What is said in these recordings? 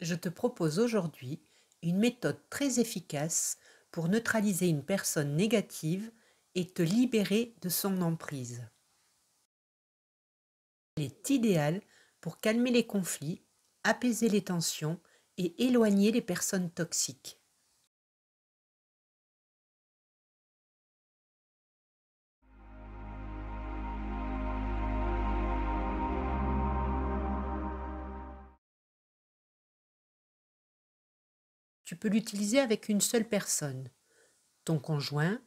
Je te propose aujourd'hui une méthode très efficace pour neutraliser une personne négative et te libérer de son emprise. Elle est idéale pour calmer les conflits, apaiser les tensions et éloigner les personnes toxiques. Tu peux l'utiliser avec une seule personne, ton conjoint,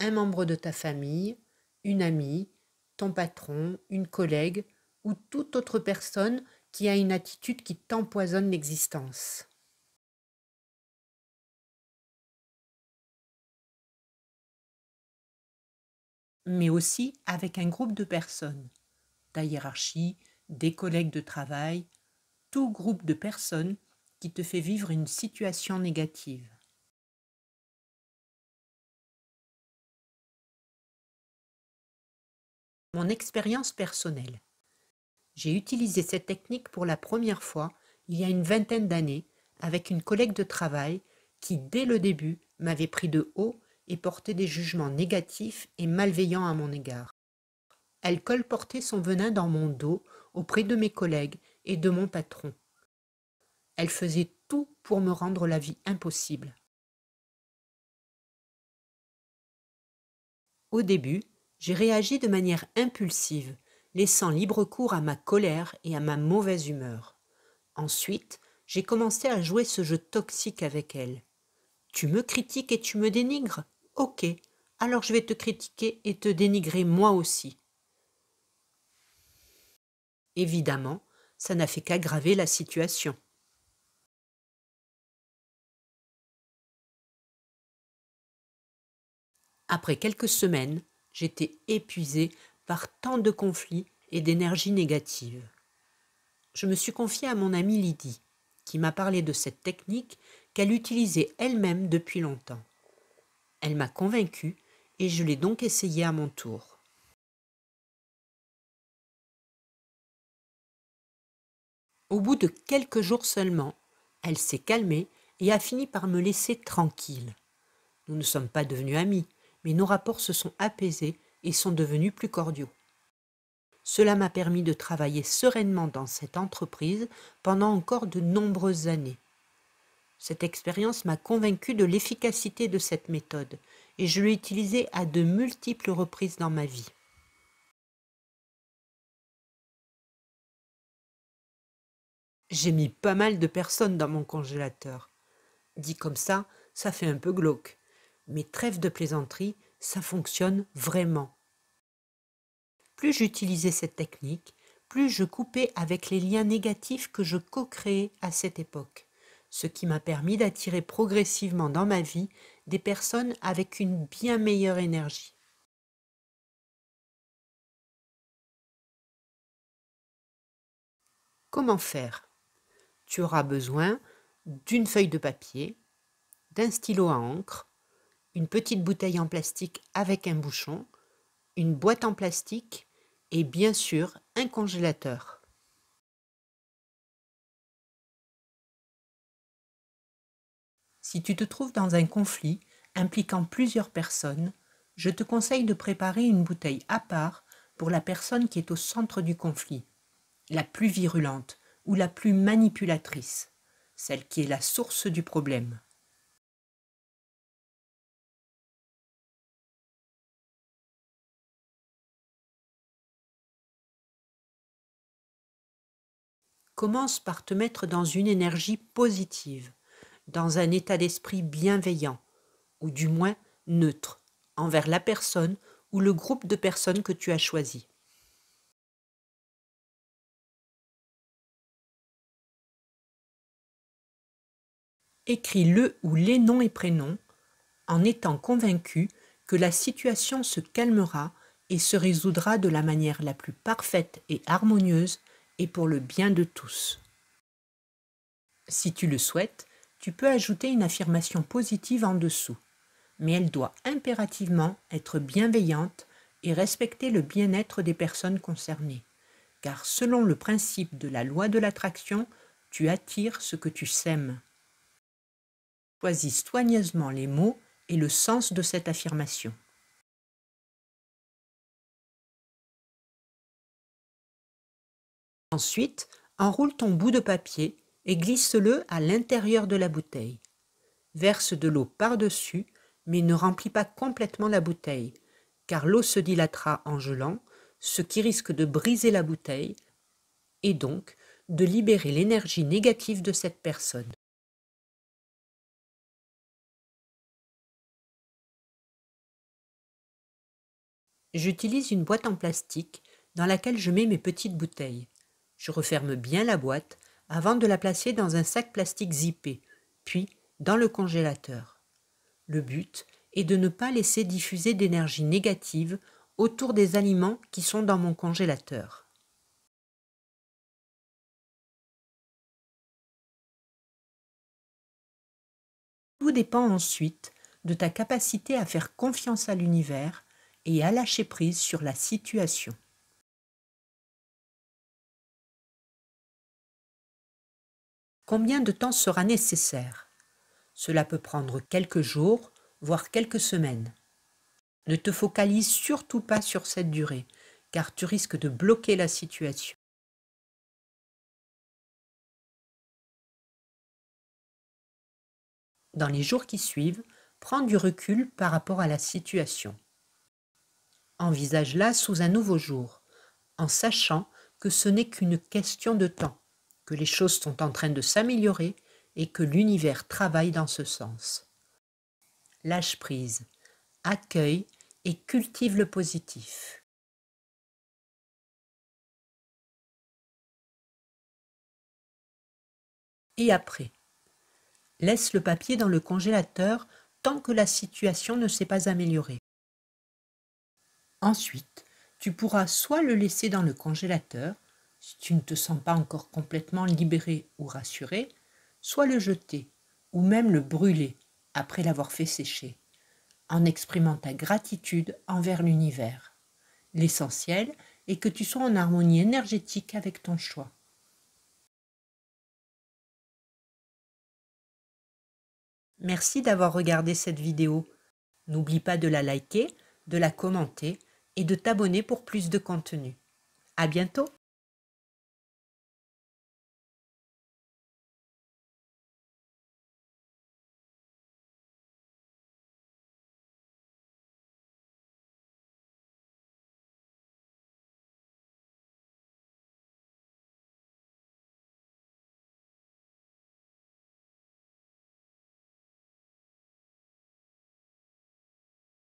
un membre de ta famille, une amie, ton patron, une collègue ou toute autre personne qui a une attitude qui t'empoisonne l'existence. Mais aussi avec un groupe de personnes, ta hiérarchie, des collègues de travail, tout groupe de personnes te fait vivre une situation négative. Mon expérience personnelle. J'ai utilisé cette technique pour la première fois il y a une vingtaine d'années avec une collègue de travail qui, dès le début, m'avait pris de haut et porté des jugements négatifs et malveillants à mon égard. Elle colportait son venin dans mon dos auprès de mes collègues et de mon patron. Elle faisait tout pour me rendre la vie impossible. Au début, j'ai réagi de manière impulsive, laissant libre cours à ma colère et à ma mauvaise humeur. Ensuite, j'ai commencé à jouer ce jeu toxique avec elle. Tu me critiques et tu me dénigres? Ok, alors je vais te critiquer et te dénigrer moi aussi. Évidemment, ça n'a fait qu'aggraver la situation. Après quelques semaines, j'étais épuisée par tant de conflits et d'énergie négative. Je me suis confiée à mon amie Lydie, qui m'a parlé de cette technique qu'elle utilisait elle-même depuis longtemps. Elle m'a convaincue et je l'ai donc essayée à mon tour. Au bout de quelques jours seulement, elle s'est calmée et a fini par me laisser tranquille. Nous ne sommes pas devenus amis, mais nos rapports se sont apaisés et sont devenus plus cordiaux. Cela m'a permis de travailler sereinement dans cette entreprise pendant encore de nombreuses années. Cette expérience m'a convaincu de l'efficacité de cette méthode et je l'ai utilisée à de multiples reprises dans ma vie. J'ai mis pas mal de personnes dans mon congélateur. Dit comme ça, ça fait un peu glauque. Mais trêve de plaisanterie, ça fonctionne vraiment. Plus j'utilisais cette technique, plus je coupais avec les liens négatifs que je co-créais à cette époque, ce qui m'a permis d'attirer progressivement dans ma vie des personnes avec une bien meilleure énergie. Comment faire? Tu auras besoin d'une feuille de papier, d'un stylo à encre, une petite bouteille en plastique avec un bouchon, une boîte en plastique et bien sûr un congélateur. Si tu te trouves dans un conflit impliquant plusieurs personnes, je te conseille de préparer une bouteille à part pour la personne qui est au centre du conflit, la plus virulente ou la plus manipulatrice, celle qui est la source du problème. Commence par te mettre dans une énergie positive, dans un état d'esprit bienveillant, ou du moins neutre, envers la personne ou le groupe de personnes que tu as choisi. Écris le ou les noms et prénoms en étant convaincu que la situation se calmera et se résoudra de la manière la plus parfaite et harmonieuse et pour le bien de tous. Si tu le souhaites, tu peux ajouter une affirmation positive en dessous, mais elle doit impérativement être bienveillante et respecter le bien-être des personnes concernées, car selon le principe de la loi de l'attraction, tu attires ce que tu sèmes. Choisis soigneusement les mots et le sens de cette affirmation. Ensuite, enroule ton bout de papier et glisse-le à l'intérieur de la bouteille. Verse de l'eau par-dessus, mais ne remplis pas complètement la bouteille, car l'eau se dilatera en gelant, ce qui risque de briser la bouteille et donc de libérer l'énergie négative de cette personne. J'utilise une boîte en plastique dans laquelle je mets mes petites bouteilles. Je referme bien la boîte avant de la placer dans un sac plastique zippé, puis dans le congélateur. Le but est de ne pas laisser diffuser d'énergie négative autour des aliments qui sont dans mon congélateur. Tout dépend ensuite de ta capacité à faire confiance à l'univers et à lâcher prise sur la situation. Combien de temps sera nécessaire? Cela peut prendre quelques jours, voire quelques semaines. Ne te focalise surtout pas sur cette durée, car tu risques de bloquer la situation. Dans les jours qui suivent, prends du recul par rapport à la situation. Envisage-la sous un nouveau jour, en sachant que ce n'est qu'une question de temps que les choses sont en train de s'améliorer et que l'univers travaille dans ce sens. Lâche prise, accueille et cultive le positif. Et après? Laisse le papier dans le congélateur tant que la situation ne s'est pas améliorée. Ensuite, tu pourras soit le laisser dans le congélateur, si tu ne te sens pas encore complètement libéré ou rassuré, soit le jeter ou même le brûler après l'avoir fait sécher, en exprimant ta gratitude envers l'univers. L'essentiel est que tu sois en harmonie énergétique avec ton choix. Merci d'avoir regardé cette vidéo. N'oublie pas de la liker, de la commenter et de t'abonner pour plus de contenu. À bientôt!